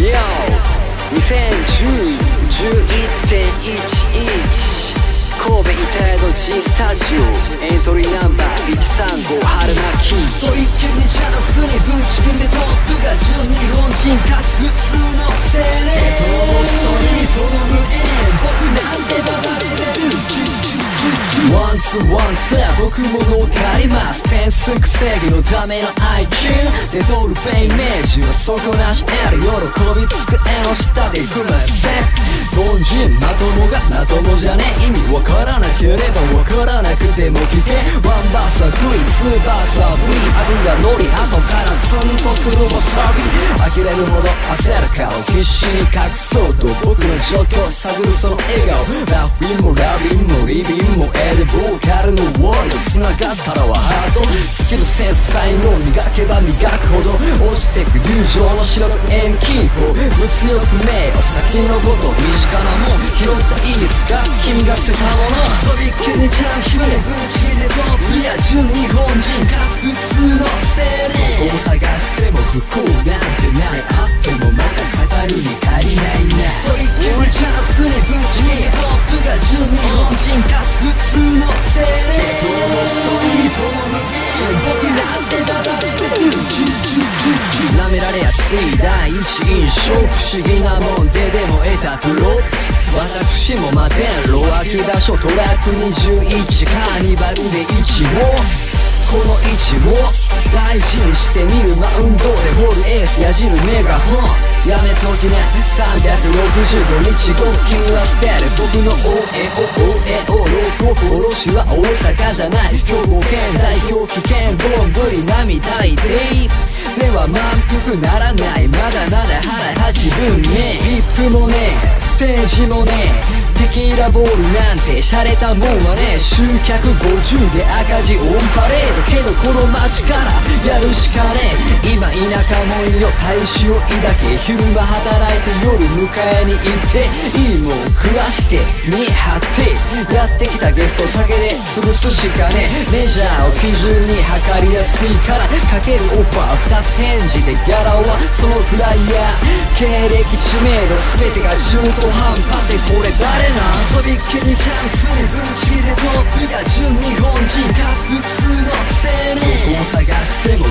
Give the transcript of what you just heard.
Yo 2010 11.11神戸板江戸 G スタジオエントリーナンバー135春巻き。と一気にチャンスにぶち込んでトップが12本人かつ普通ワンツーワンツー僕も乗っかります点数稼ぎのための IQ で通るペイメージは底なし得る喜び机の下で組むステップ凡人まともがまともじゃねえ。意味わからなければわからなくても聞け。ワンバースはクイツーバースは V 油乗り後からツンとくるわさび呆れるほど焦る顔必死に隠そうと僕の状況を探るその笑顔ラフィンもラビンもリビンもエレボーカルのウォール繋がったらはハート。スキルセンス才能磨けば磨くほど落ちてく友情の白く遠近法物欲名誉先のこと身近なもん拾ったいいですか？君が捨てたものとびっきりチャンスでぶちで。トップや純日本人か普通の青年を探しても不幸なんてバカレベル舐められやすい第一印象不思議なもんででも得たプロ私も待てんロ空き場所トラック21カーニバルで一応この位置を大事にしてみる。マウンドでホールエースやじるメガホン。やめときね。365日後君はしてる。僕の応援を応援をロープおろしは大阪じゃない。兵庫県代表危険ボンブリ並大抵。では満腹ならない。だまだ腹八分ねリップもねステージもねテキーラボールなんて洒落たもんはね集客50で赤字オンパレードけどこの街からやるしかね今田舎もんよ大衆を抱け昼間働いて夜迎えに行っていいもん食わして見張ってやってきたゲスト酒で潰すしかねメジャーを基準に測りやすいからかけるオファー2つ返事でギャラはそのフライヤー。経歴知名度全てが中途半端。でこれ誰なん？とびっきりチャンス。にぶちでトップが純日本人かつ普通の青年。どこを探しても